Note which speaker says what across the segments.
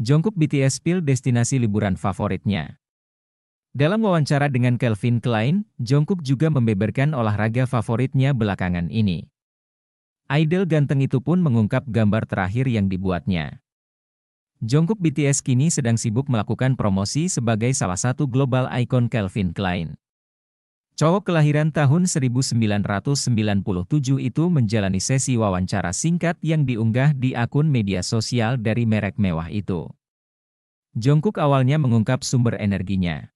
Speaker 1: Jungkook BTS spill destinasi liburan favoritnya. Dalam wawancara dengan Calvin Klein, Jungkook juga membeberkan olahraga favoritnya belakangan ini. Idol ganteng itu pun mengungkap gambar terakhir yang dibuatnya. Jungkook BTS kini sedang sibuk melakukan promosi sebagai salah satu global icon Calvin Klein. Cowok kelahiran tahun 1997 itu menjalani sesi wawancara singkat yang diunggah di akun media sosial dari merek mewah itu. Jungkook awalnya mengungkap sumber energinya.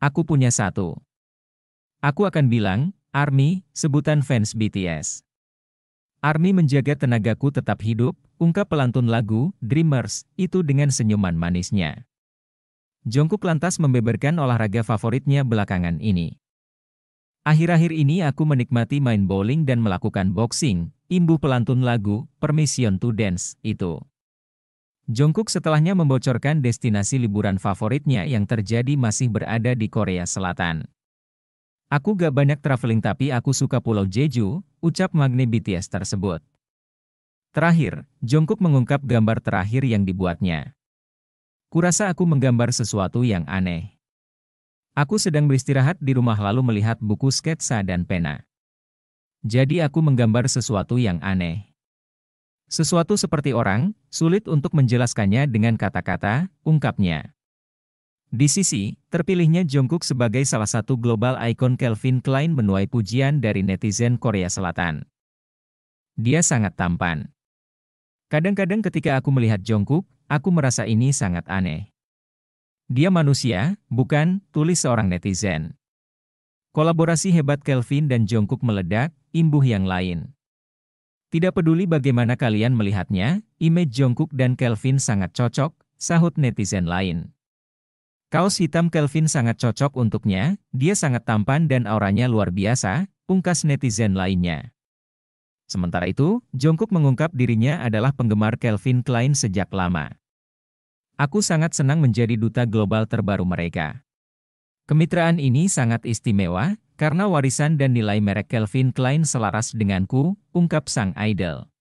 Speaker 1: Aku punya satu. Aku akan bilang, ARMY, sebutan fans BTS. ARMY menjaga tenagaku tetap hidup, ungkap pelantun lagu, Dreamers, itu dengan senyuman manisnya. Jungkook lantas membeberkan olahraga favoritnya belakangan ini. Akhir-akhir ini aku menikmati main bowling dan melakukan boxing, imbuh pelantun lagu, Permission to Dance, itu. Jungkook setelahnya membocorkan destinasi liburan favoritnya yang terjadi masih berada di Korea Selatan. Aku gak banyak traveling tapi aku suka Pulau Jeju, ucap Magne BTS tersebut. Terakhir, Jungkook mengungkap gambar terakhir yang dibuatnya. Kurasa aku menggambar sesuatu yang aneh. Aku sedang beristirahat di rumah lalu melihat buku sketsa dan pena. Jadi aku menggambar sesuatu yang aneh. Sesuatu seperti orang, sulit untuk menjelaskannya dengan kata-kata, ungkapnya. Di sisi, terpilihnya Jungkook sebagai salah satu global icon Calvin Klein menuai pujian dari netizen Korea Selatan. Dia sangat tampan. Kadang-kadang ketika aku melihat Jungkook, aku merasa ini sangat aneh. Dia manusia, bukan, tulis seorang netizen. Kolaborasi hebat Kelvin dan Jungkook meledak, imbuh yang lain. Tidak peduli bagaimana kalian melihatnya, image Jungkook dan Kelvin sangat cocok, sahut netizen lain. Kaos hitam Kelvin sangat cocok untuknya, dia sangat tampan dan auranya luar biasa, pungkas netizen lainnya. Sementara itu, Jungkook mengungkap dirinya adalah penggemar Kelvin Klein sejak lama. Aku sangat senang menjadi duta global terbaru mereka. Kemitraan ini sangat istimewa, karena warisan dan nilai merek Calvin Klein selaras denganku, ungkap sang idol.